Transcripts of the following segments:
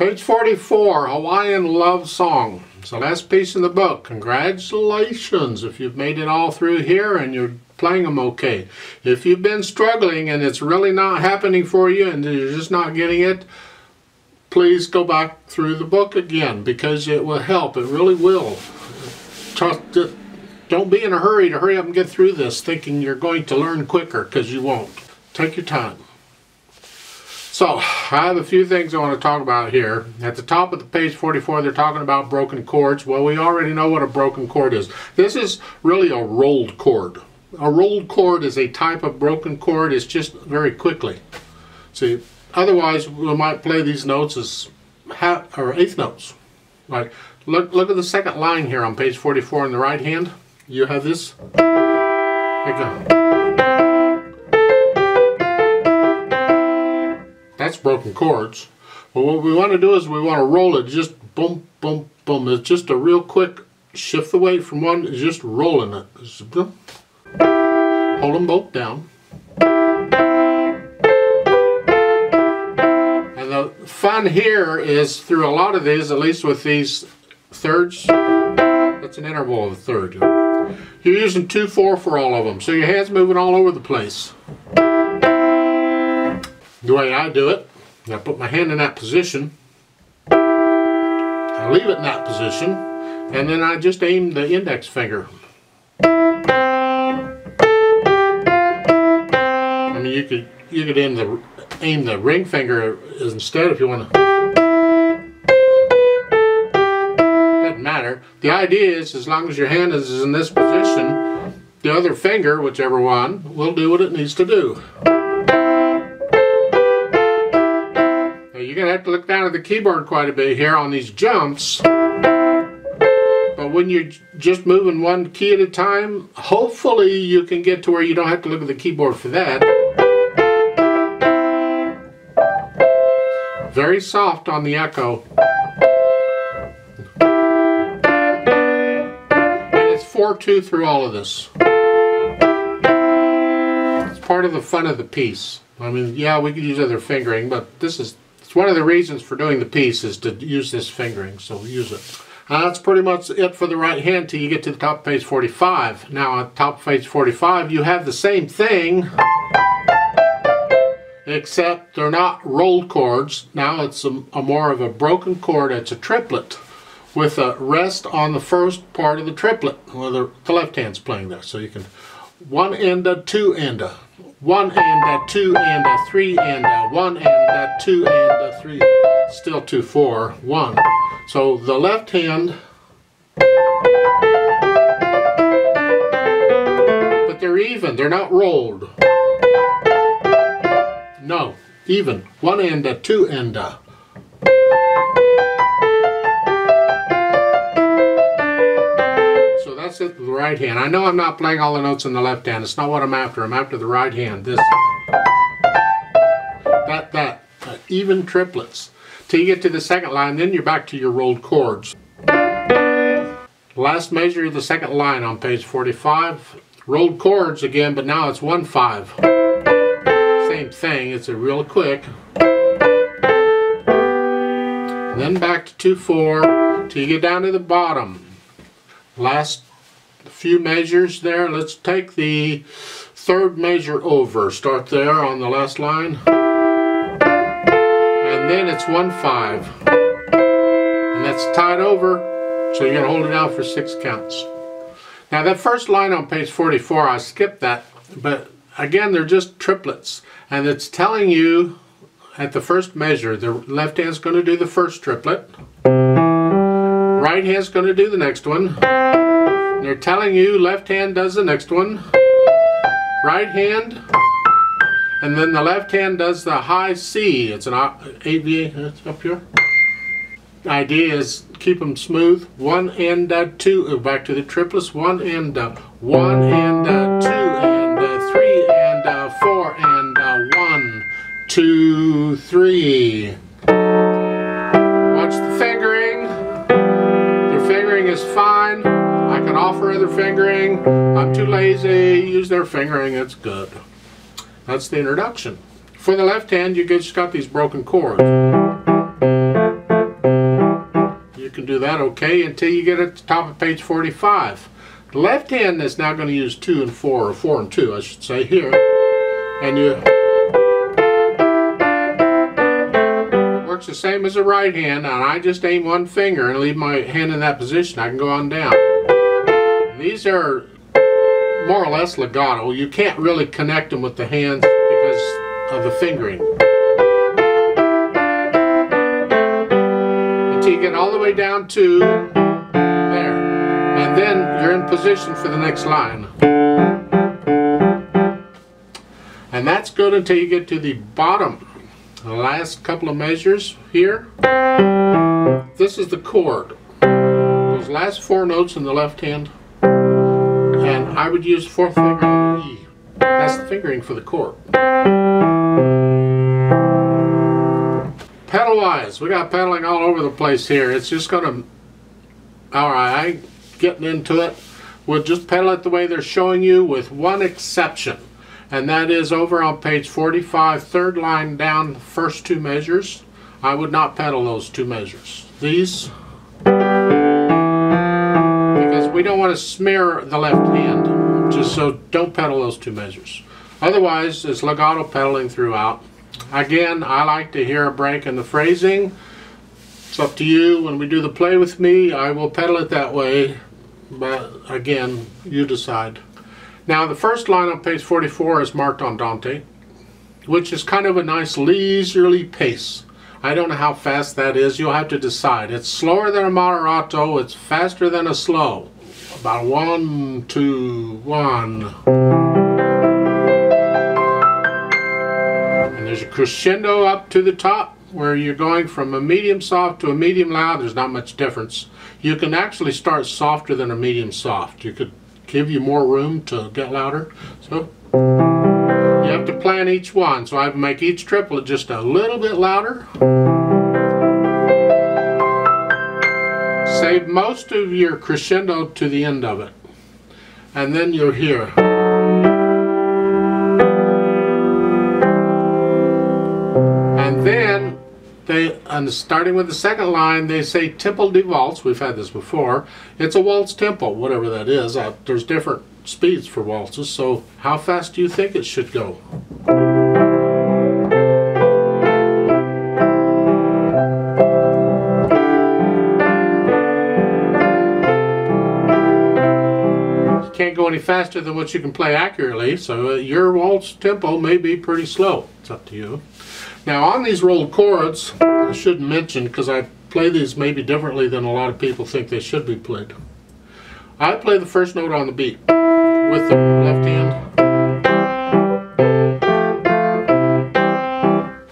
Page 44, Hawaiian Love Song. It's the last piece in the book. Congratulations if you've made it all through here and you're playing them okay. If you've been struggling and it's really not happening for you and you're just not getting it, please go back through the book again because it will help. It really will. Don't be in a hurry to hurry up and get through this thinking you're going to learn quicker because you won't. Take your time. So, I have a few things I want to talk about here. At the top of the page 44, they're talking about broken chords. Well, we already know what a broken chord is. This is really a rolled chord. A rolled chord is a type of broken chord. It's just very quickly. See, otherwise we might play these notes as half or eighth notes. Like, look, look at the second line here on page 44 in the right hand. You have this. There you go. That's broken chords. But what we want to do is we want to roll it just boom, boom, boom. It's just a real quick shift the weight from one, it's just rolling it. Hold them both down. And the fun here is through a lot of these, at least with these thirds, that's an interval of a third. You're using 2-4 for all of them, so your hand's moving all over the place the way I do it. I put my hand in that position. I leave it in that position. And then I just aim the index finger. I mean, you could you could aim the aim the ring finger instead if you want to. Doesn't matter. The idea is, as long as your hand is in this position, the other finger, whichever one, will do what it needs to do. Have to look down at the keyboard quite a bit here on these jumps. But when you're just moving one key at a time, hopefully you can get to where you don't have to look at the keyboard for that. Very soft on the echo. And it's 4-2 through all of this. It's part of the fun of the piece. I mean, yeah, we could use other fingering, but this is it's one of the reasons for doing the piece is to use this fingering, so use it. Uh, that's pretty much it for the right hand till you get to the top of page 45. Now at top of page 45 you have the same thing except they're not rolled chords. Now it's a, a more of a broken chord. It's a triplet with a rest on the first part of the triplet where the, the left hand's playing there. So you can one and a two and a one and a two and a three and a one and a two and a three. Still two four one. So the left hand. But they're even. They're not rolled. No even. One and a two and a it, the right hand. I know I'm not playing all the notes in the left hand. It's not what I'm after. I'm after the right hand. This, that, that. Uh, even triplets. Till you get to the second line, then you're back to your rolled chords. Last measure of the second line on page 45. Rolled chords again, but now it's 1-5. Same thing, it's a real quick. then back to 2-4 till you get down to the bottom. Last few measures there. Let's take the third measure over. Start there on the last line. And then it's 1-5. And that's tied over. So you're going to hold it down for six counts. Now that first line on page 44, I skipped that. But again, they're just triplets. And it's telling you at the first measure, the left hand's going to do the first triplet. Right hand's going to do the next one. They're telling you left hand does the next one, right hand, and then the left hand does the high C. It's an 8VA, up here. Idea is keep them smooth. One and uh, two, uh, back to the triplets. One and uh, one and uh, two and uh, three and uh, four and uh, one, two, three. Other fingering. I'm too lazy. Use their fingering. It's good. That's the introduction. For the left hand, you just got these broken chords. You can do that okay until you get at the top of page 45. The left hand is now going to use 2 and 4, or 4 and 2 I should say, here. And you... Works the same as the right hand, and I just aim one finger and leave my hand in that position. I can go on down. These are more or less legato. You can't really connect them with the hands because of the fingering. Until you get all the way down to there. And then you're in position for the next line. And that's good until you get to the bottom. The last couple of measures here. This is the chord. Those last four notes in the left hand and I would use fourth finger on the E. That's the fingering for the chord. Pedal wise, we got pedaling all over the place here. It's just gonna, alright, I ain't getting into it. We'll just pedal it the way they're showing you with one exception. And that is over on page 45, third line down, first two measures. I would not pedal those two measures. These we don't want to smear the left hand, just so don't pedal those two measures. Otherwise, it's legato pedaling throughout. Again, I like to hear a break in the phrasing. It's up to you. When we do the play with me, I will pedal it that way, but again, you decide. Now, the first line on page 44 is marked andante, which is kind of a nice leisurely pace. I don't know how fast that is. You'll have to decide. It's slower than a moderato. It's faster than a slow about one, two, one. And there's a crescendo up to the top where you're going from a medium soft to a medium loud. There's not much difference. You can actually start softer than a medium soft. You could give you more room to get louder. So you have to plan each one. So I make each triplet just a little bit louder. Save most of your crescendo to the end of it. And then you're here. And then they, and starting with the second line, they say tempo di waltz. We've had this before. It's a waltz tempo, whatever that is. Uh, there's different speeds for waltzes, so how fast do you think it should go? Any faster than what you can play accurately, so uh, your waltz tempo may be pretty slow. It's up to you. Now on these rolled chords, I should mention, because I play these maybe differently than a lot of people think they should be played. I play the first note on the beat with the left hand.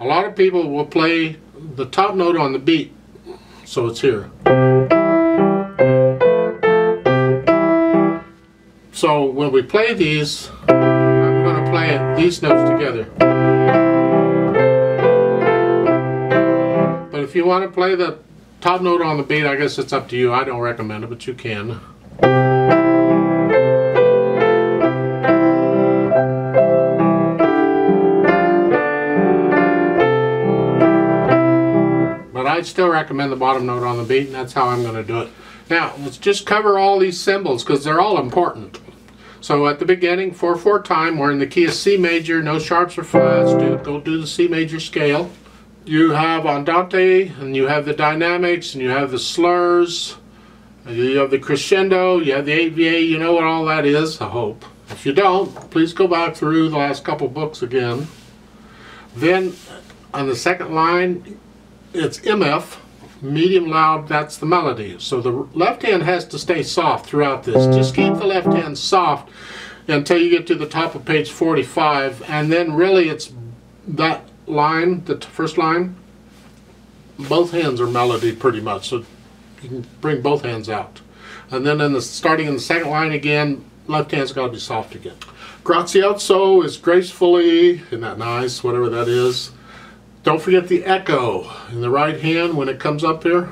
A lot of people will play the top note on the beat, so it's here. So when we play these, I'm going to play these notes together. But if you want to play the top note on the beat, I guess it's up to you. I don't recommend it, but you can. But I'd still recommend the bottom note on the beat, and that's how I'm going to do it. Now, let's just cover all these symbols because they're all important. So at the beginning, 4-4 time, we're in the key of C major, no sharps or flats, do, go do the C major scale. You have andante, and you have the dynamics, and you have the slurs, you have the crescendo, you have the 8VA, you know what all that is, I hope. If you don't, please go back through the last couple books again. Then on the second line, it's MF, medium loud, that's the melody. So the left hand has to stay soft throughout this. Just keep the left hand soft until you get to the top of page 45 and then really it's that line, the first line, both hands are melody pretty much so you can bring both hands out. And then in the starting in the second line again, left hand's got to be soft again. Grazioso is gracefully, isn't that nice, whatever that is. Don't forget the echo in the right hand when it comes up here.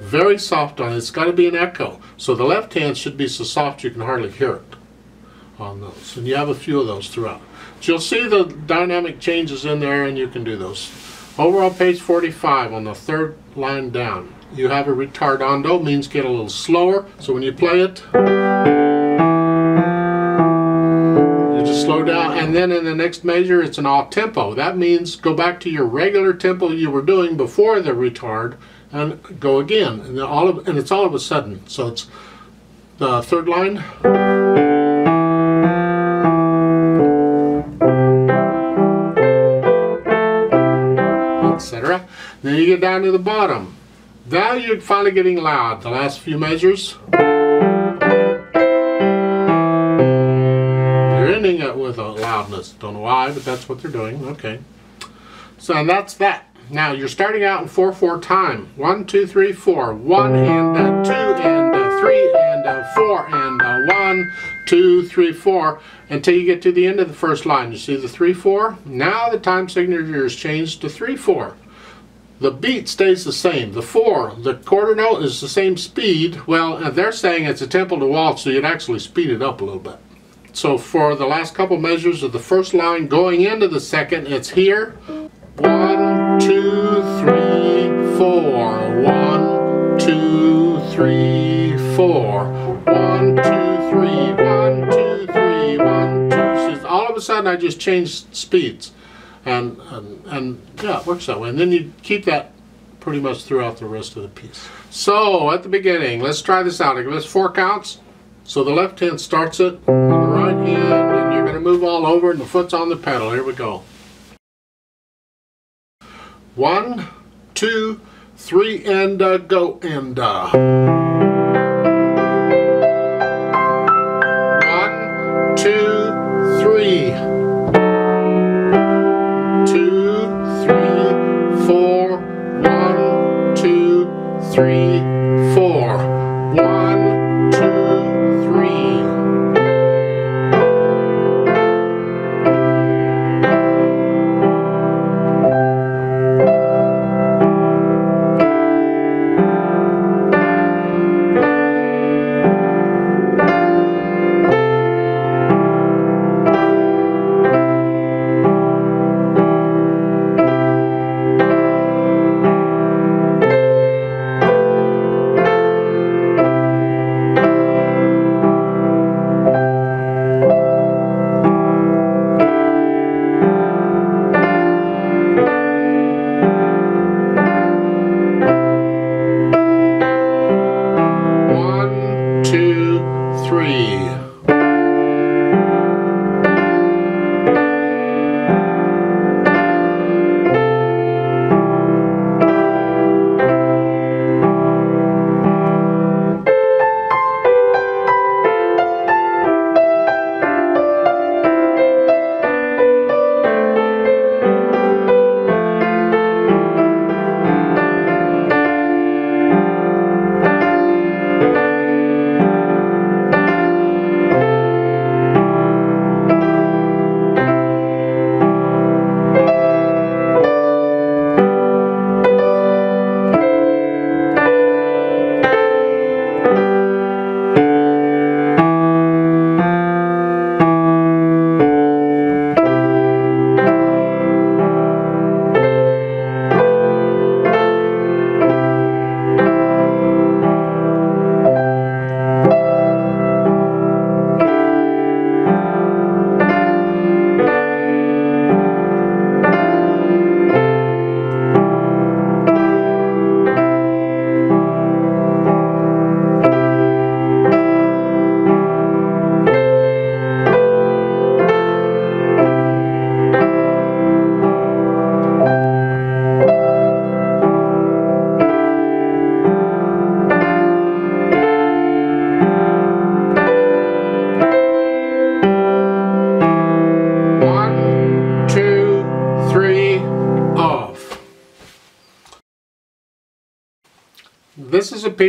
Very soft on it. It's got to be an echo. So the left hand should be so soft you can hardly hear it on those. And you have a few of those throughout. So you'll see the dynamic changes in there and you can do those. Over on page 45 on the third line down, you have a retardando, means get a little slower. So when you play it, down. And then in the next measure, it's an all tempo. That means go back to your regular tempo you were doing before the retard and go again. And, all of, and it's all of a sudden. So it's the third line. etc. Then you get down to the bottom. Now you're finally getting loud. The last few measures. It with a loudness. Don't know why, but that's what they're doing. Okay. So that's that. Now you're starting out in 4-4 time. One, two, three, four. One and a two and a three and a four and a one, two, three, four, until you get to the end of the first line. You see the three, four? Now the time signature is changed to three, four. The beat stays the same. The four, the quarter note is the same speed. Well, uh, they're saying it's a tempo to waltz, so you'd actually speed it up a little bit. So for the last couple measures of the first line going into the second, it's here. One, two, three, four. One, two, three, four. One, two, three, one, two, three, one, two. So all of a sudden I just changed speeds. And, and, and yeah, it works that way. And then you keep that pretty much throughout the rest of the piece. So at the beginning, let's try this out. Give us four counts. So the left hand starts it on the right hand, and you're going to move all over, and the foot's on the pedal. Here we go. One, two, three, and uh, go, and uh. One, two, three. Two, three, four. One, two, three,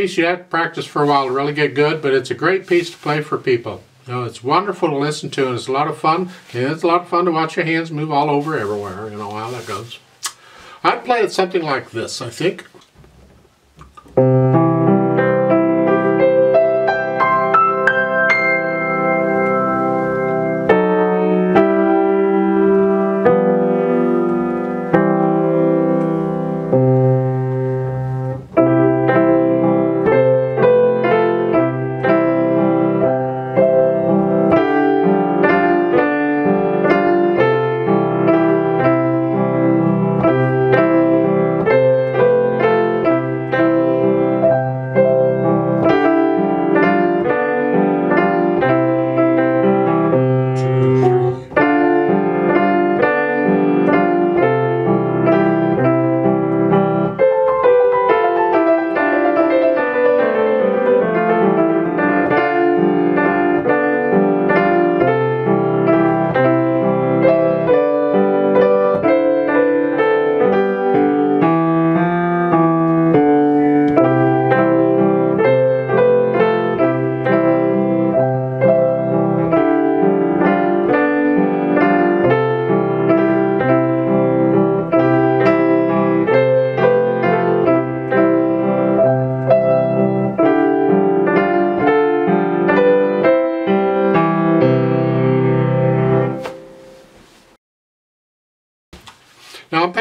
piece you have to practice for a while to really get good, but it's a great piece to play for people. You know, it's wonderful to listen to, and it's a lot of fun. And it's a lot of fun to watch your hands move all over everywhere. You know how that goes. I'd play it something like this, I think.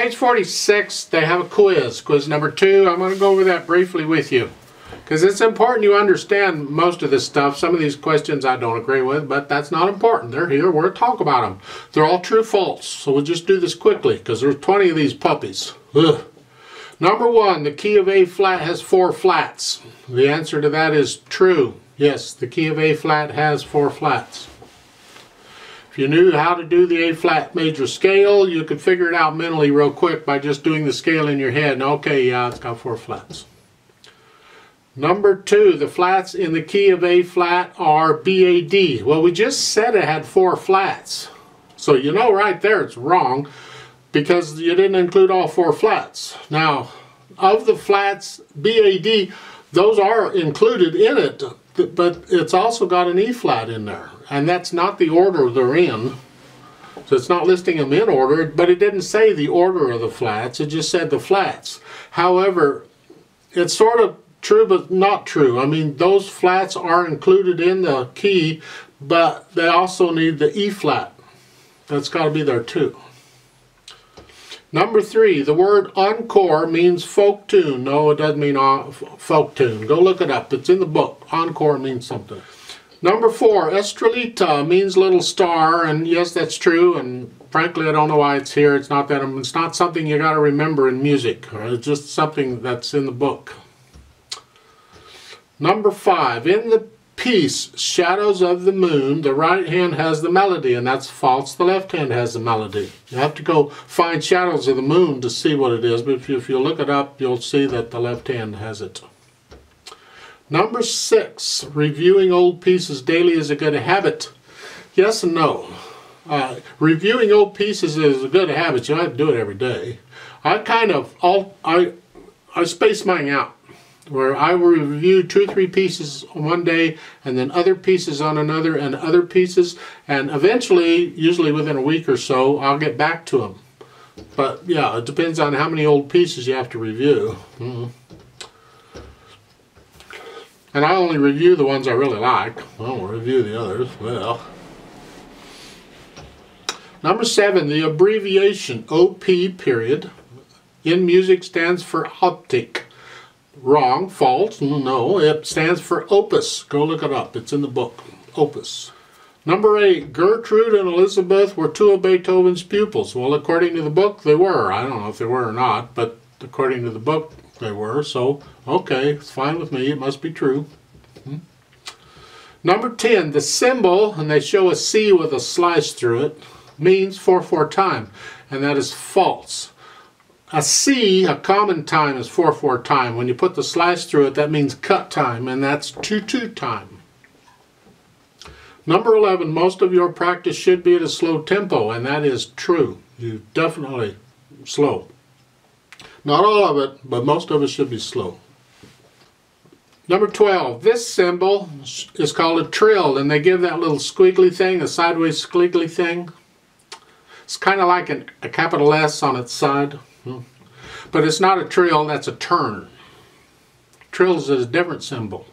Page 46, they have a quiz. Quiz number two, I'm going to go over that briefly with you. Because it's important you understand most of this stuff. Some of these questions I don't agree with, but that's not important. They're here. We're to talk about them. They're all true false. So we'll just do this quickly because there's 20 of these puppies. Ugh. Number one, the key of A flat has four flats. The answer to that is true. Yes, the key of A flat has four flats. If you knew how to do the A flat major scale, you could figure it out mentally real quick by just doing the scale in your head. And okay, yeah, it's got four flats. Number two, the flats in the key of A flat are BAD. Well, we just said it had four flats. So you know right there it's wrong because you didn't include all four flats. Now, of the flats BAD, those are included in it, but it's also got an E flat in there. And that's not the order they're in. So it's not listing them in order, but it didn't say the order of the flats, it just said the flats. However, it's sort of true but not true. I mean, those flats are included in the key, but they also need the E flat. That's got to be there too. Number three, the word encore means folk tune. No, it doesn't mean uh, folk tune. Go look it up. It's in the book. Encore means something. Number four, Estrellita means little star, and yes, that's true. And frankly, I don't know why it's here. It's not that. Um, it's not something you got to remember in music. It's just something that's in the book. Number five, in the piece, Shadows of the Moon, the right hand has the melody, and that's false. The left hand has the melody. You have to go find Shadows of the Moon to see what it is, but if you, if you look it up, you'll see that the left hand has it. Number six, reviewing old pieces daily is a good habit. Yes and no. Uh, reviewing old pieces is a good habit. You don't have to do it every day. I kind of, all, I, I space mine out where I will review two or three pieces on one day and then other pieces on another and other pieces and eventually, usually within a week or so, I'll get back to them. But yeah, it depends on how many old pieces you have to review. Mm -hmm. And I only review the ones I really like. I don't review the others. Well. Number seven, the abbreviation OP period in music stands for optic. Wrong, false, no, it stands for opus. Go look it up, it's in the book, opus. Number eight, Gertrude and Elizabeth were two of Beethoven's pupils. Well, according to the book, they were. I don't know if they were or not, but according to the book, they were. So, okay, it's fine with me. It must be true. Hmm. Number 10, the symbol, and they show a C with a slice through it, means 4-4 time, and that is false. A C, a common time, is 4-4 time. When you put the slice through it, that means cut time, and that's 2-2 time. Number 11, most of your practice should be at a slow tempo, and that is true. You definitely slow. Not all of it, but most of it should be slow. Number 12, this symbol is called a trill, and they give that little squiggly thing, a sideways squiggly thing. It's kind of like an, a capital S on its side. Hmm. But it's not a trill, that's a turn. Trills is a different symbol.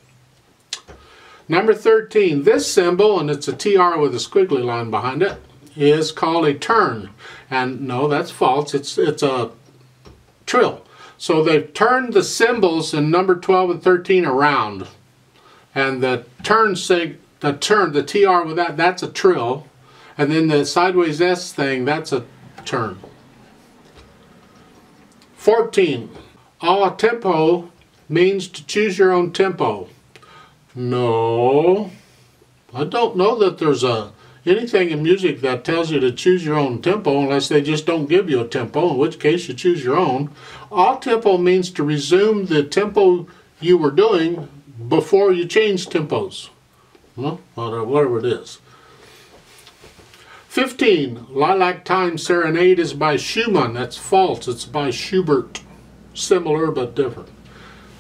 Number 13, this symbol, and it's a TR with a squiggly line behind it, is called a turn. And no, that's false. It's, it's a trill. So they've turned the symbols in number 12 and 13 around. And the turn sig, the turn, the TR with that, that's a trill. And then the sideways S thing, that's a turn. 14. A tempo means to choose your own tempo. No, I don't know that there's a anything in music that tells you to choose your own tempo unless they just don't give you a tempo, in which case you choose your own. A tempo means to resume the tempo you were doing before you change tempos. Well, whatever it is. 15. Lilac Time Serenade is by Schumann. That's false. It's by Schubert. Similar but different.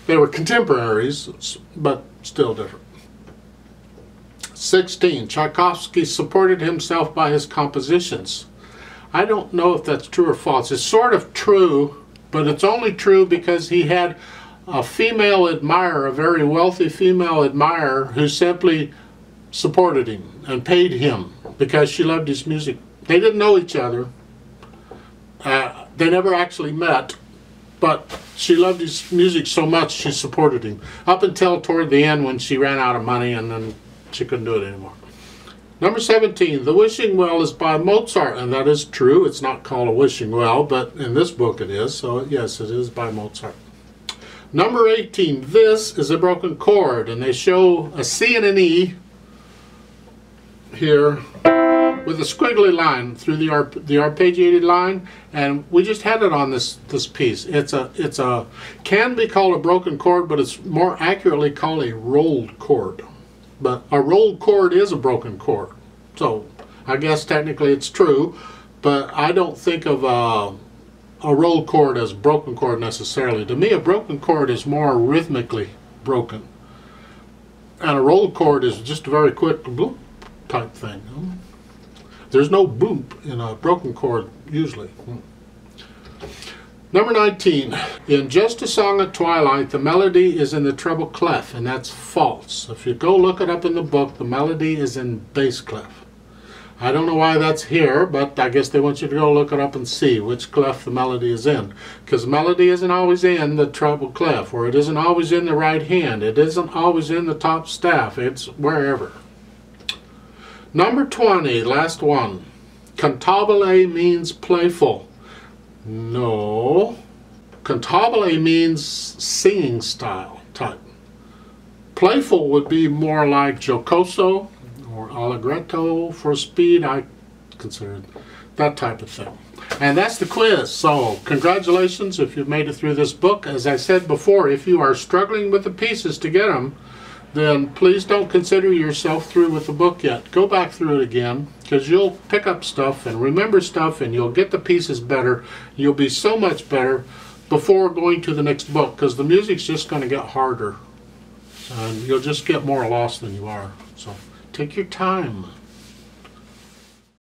They were contemporaries, but still different. 16. Tchaikovsky supported himself by his compositions. I don't know if that's true or false. It's sort of true, but it's only true because he had a female admirer, a very wealthy female admirer, who simply supported him and paid him because she loved his music. They didn't know each other. Uh, They never actually met, but she loved his music so much she supported him up until toward the end when she ran out of money and then she couldn't do it anymore. Number 17, The Wishing Well is by Mozart, and that is true. It's not called a wishing well, but in this book it is, so yes, it is by Mozart. Number 18, this is a broken chord, and they show a C and an E here with a squiggly line through the arp the arpeggiated line, and we just had it on this this piece. It's a it's a can be called a broken chord, but it's more accurately called a rolled chord. But a rolled chord is a broken chord, so I guess technically it's true, but I don't think of a a rolled chord as broken chord necessarily. To me, a broken chord is more rhythmically broken, and a rolled chord is just a very quick bloop type thing. There's no boop in a broken chord usually. Number 19. In Just a Song at Twilight, the melody is in the treble clef, and that's false. If you go look it up in the book, the melody is in bass clef. I don't know why that's here, but I guess they want you to go look it up and see which clef the melody is in. Because melody isn't always in the treble clef, or it isn't always in the right hand. It isn't always in the top staff. It's wherever. Number 20, last one. Cantabile means playful. No. Cantabile means singing style type. Playful would be more like giocoso or allegretto for speed. I consider that type of thing. And that's the quiz. So congratulations if you've made it through this book. As I said before, if you are struggling with the pieces to get them, then please don't consider yourself through with the book yet. Go back through it again because you'll pick up stuff and remember stuff and you'll get the pieces better. You'll be so much better before going to the next book because the music's just going to get harder and you'll just get more lost than you are. So take your time.